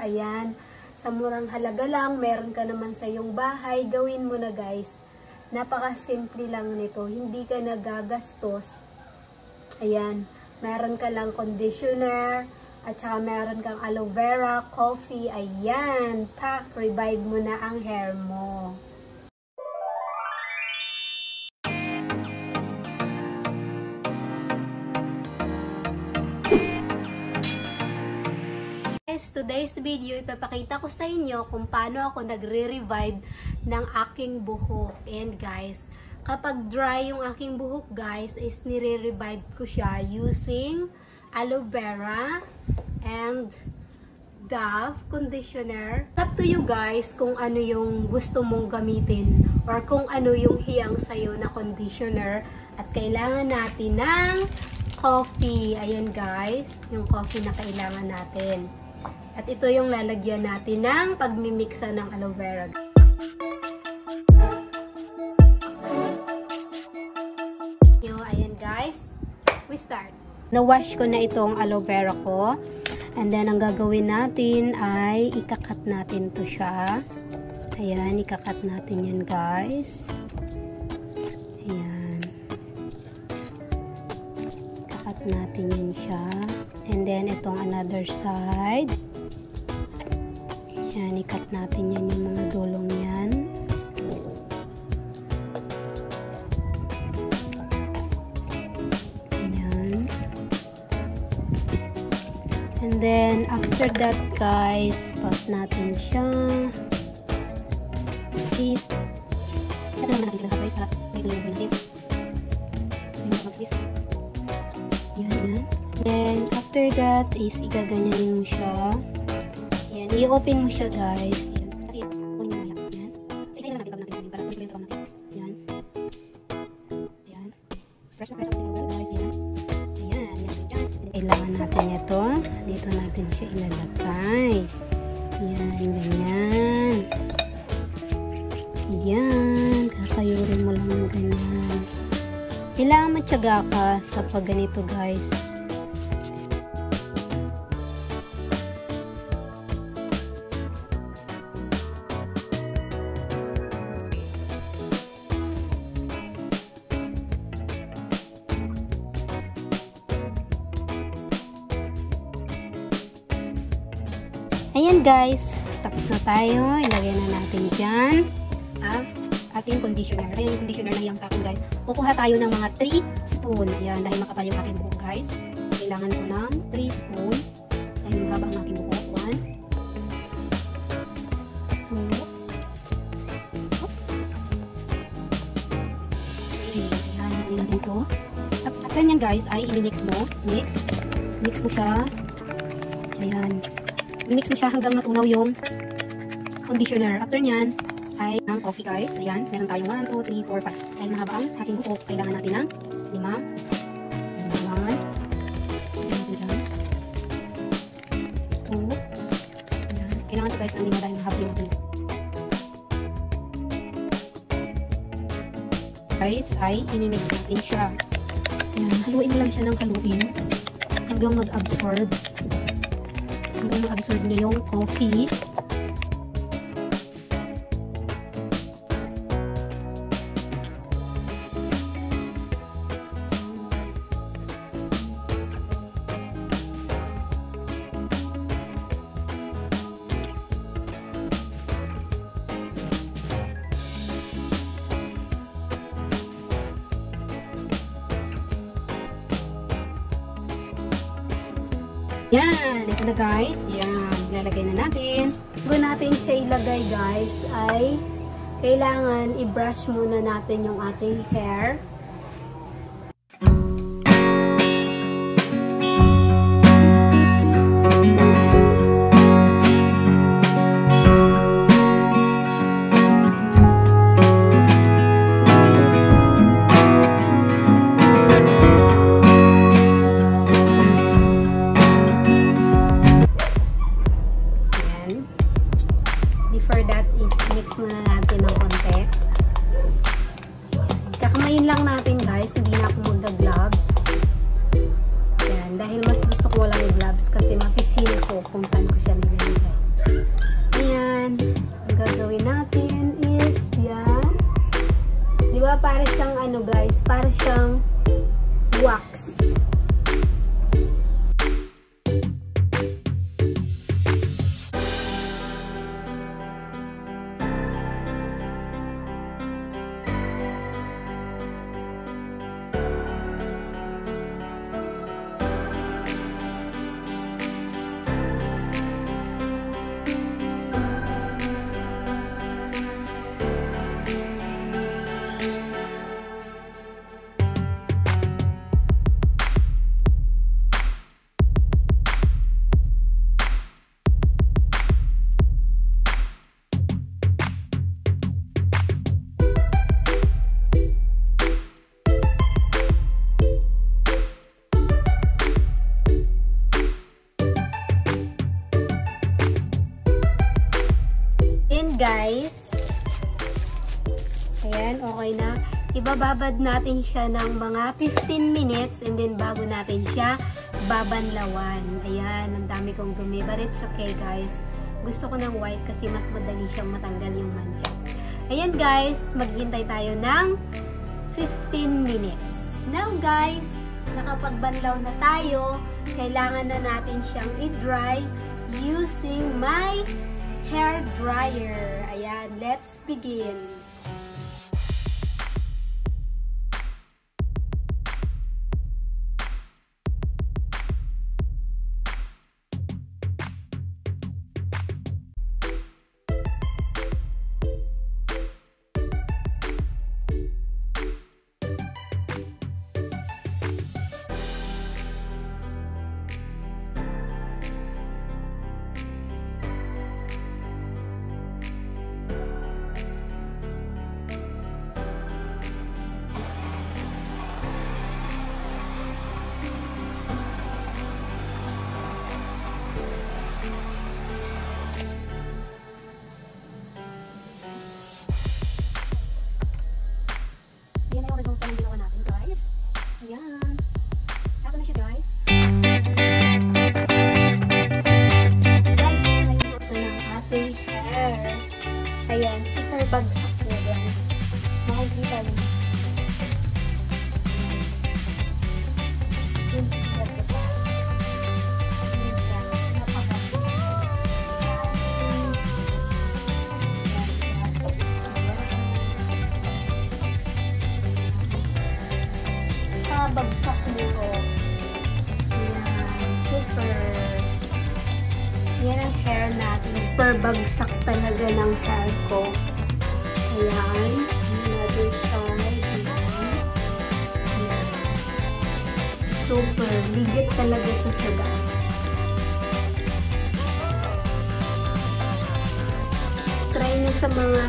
Ayan, sa murang halaga lang, meron ka naman sa iyong bahay, gawin mo na guys. Napaka-simple lang nito, hindi ka nagagastos. Ayan, meron ka lang conditioner, at saka meron kang aloe vera, coffee, ayan, pack, revive mo na ang hair mo. Guys, today's video, ipapakita ko sa inyo kung paano ako nagre-revive ng aking buhok. And guys, kapag dry yung aking buhok guys, is nire-revive ko siya using aloe vera and Dove conditioner. Up to you guys kung ano yung gusto mong gamitin or kung ano yung hiyang sa'yo na conditioner. At kailangan natin ng coffee. Ayan guys, yung coffee na kailangan natin. At ito yung lalagyan natin ng pagmimixa ng aloe vera. Yo, ayan guys, we start. Na-wash ko na itong aloe vera ko. And then, ang gagawin natin ay ikakat natin to siya. Ayan, ikakat natin yan guys. Ayan. Ikakat natin yan siya. And then, itong another side. Ayan, ikat natin yan yung mga dulong yan. Ayan. And then, after that, guys, pat natin siya. Is, ito naman natin sila guys. Hindi mo mag-squeeze. Yan, yan. Then, after that, is igaganyanin mo siya. I-open mo siya, guys. Kasi, kunin mo yan. Yan. Kasi, isa lang natin. Ayan, ito. Dito natin siya ilalagay. Yan, ganyan. Yan. Kakayurin mo lang ng ganyan. Kailangan matyaga ka sa pag ganito, guys. Guys, tapos na tayo. Ilagay na natin dyan ang ating conditioner. Ayan yung conditioner na hiyang sa akin guys. Kukuha tayo ng mga 3 spoon. Ayan, dahil makapal yung aking buhok guys. Kailangan ko ng 3 spoon. Dahil yung haba ang aking buhok. 1 2 Oops. Okay, ayan, hindi natin ito. After nyan guys, ay i-mix mo. Mix. Mix mo siya. Ayan. I-mix mo siya hanggang matunaw yung conditioner. After nyan, ay ang coffee guys. Ayan, meron tayo 1, 2, 3, 4, 5. Dahil mahaba ang ating buhok, kailangan natin ng 5. 1. Ayan natin dyan. 2. Ayan. Kailangan ito guys ng 5 dahil ating buhok. Guys, ay inimix natin siya. Ayan, haluin mo lang siya ng haluin hanggang mag-absorb hanggang ma-absorb niya yung coffee. Yan, ito na guys. Yan, ilalagay na natin. Bago natin siya ilagay guys, ay kailangan i-brush muna natin yung ating hair. Hintayin lang natin guys, hindi na ako magda-gloves. Yan, dahil mas gusto ko walang gloves kasi mapifeel ko kung saan ko siya nilagay. Ayan, ang gagawin natin is, yan. Diba, para siyang ano guys, para siyang wax. Guys, ayan, okay na. Ibababad natin siya ng mga 15 minutes and then bago natin siya babanlawan. Ayan, ang dami kong dumi. But it's okay guys. Gusto ko ng white kasi mas madali siyang matanggal yung mancha. Ayan guys, maghintay tayo ng 15 minutes. Now guys, nakapagbanlaw na tayo. Kailangan na natin siyang i-dry using my hair dryer. Ayan, let's begin. Super bagsak talaga ng hair ko. Ayan. Another side. Ayan. Super. Ligit talaga ito siya guys. Try nyo sa mga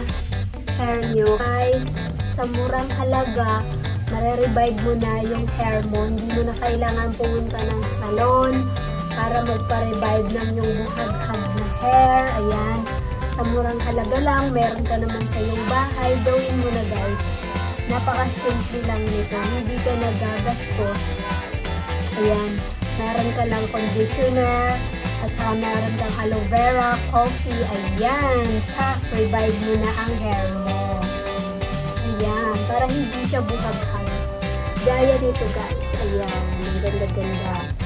hair nyo. Guys, sa murang halaga, nare-revive mo na yung hair mo. Hindi mo na kailangan pumunta ng salon para magpa-revive ng yung buhag-hag hair. Ayan. Sa murang halaga lang, meron ka naman sa iyong bahay. Gawin mo na guys. Napaka-simple lang nito. Hindi ka nagagastos. Ayan. Meron ka lang conditioner. At saka meron kang aloe vera, coffee. Ayan. Ha, revive mo na ang hair mo. Ayan, para hindi siya buhaghan. Gaya nito guys. Ayan, ang ganda-ganda.